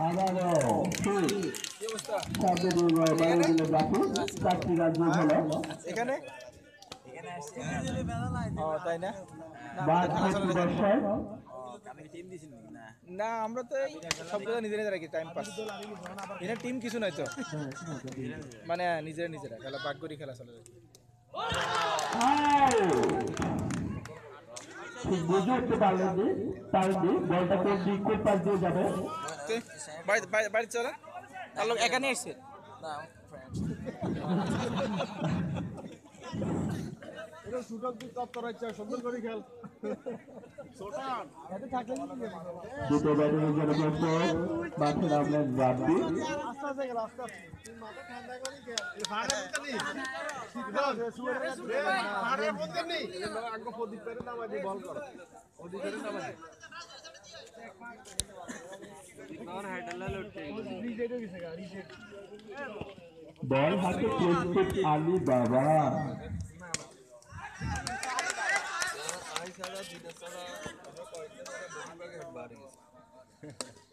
আবারও চারটি এখানে তাই না? আমরা তো এই সবগুলো নিজেরা নিজেরা কি টাইম পাস এখানে টিম কিছু নাই তো। মানে নিজেরা নিজেরা খেলা বাগ করি খেলা চলে। ঠিক বুঝে উঠতে পারলেন যে পারেননি। বলটা কোন দিক কোন পাশ দিয়ে যাবে। বাড়ি বাড়ি- বাড়ি চলে। তার লোক এখানে এসছে দুটো বল হাতে প্রস্তুত আলী বাবা। তবে রান জোর হবে না ছোট বড়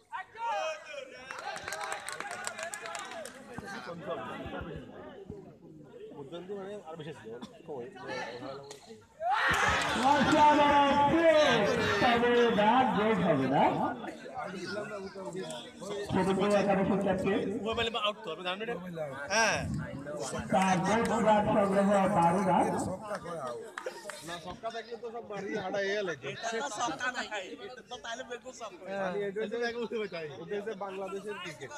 একাদশের ক্যাপ্টেন হ্যাঁ তার মোট রান সংগ্রহ বারো রান সবকা থাকলে তো সব বাড়ি হাঁটা এ লাগে বাংলাদেশের ক্রিকেট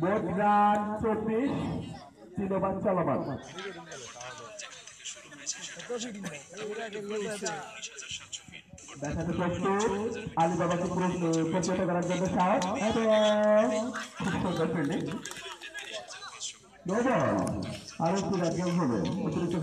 মোট রান চব্বিশ তিন ওভার করার জন্য সাহস খুব সুন্দর ফিল্ডিং আরও একটি রাজ্য হবে, অতিরিক্ত